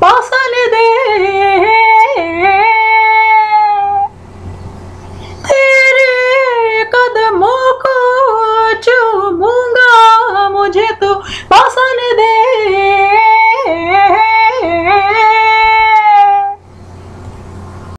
Boss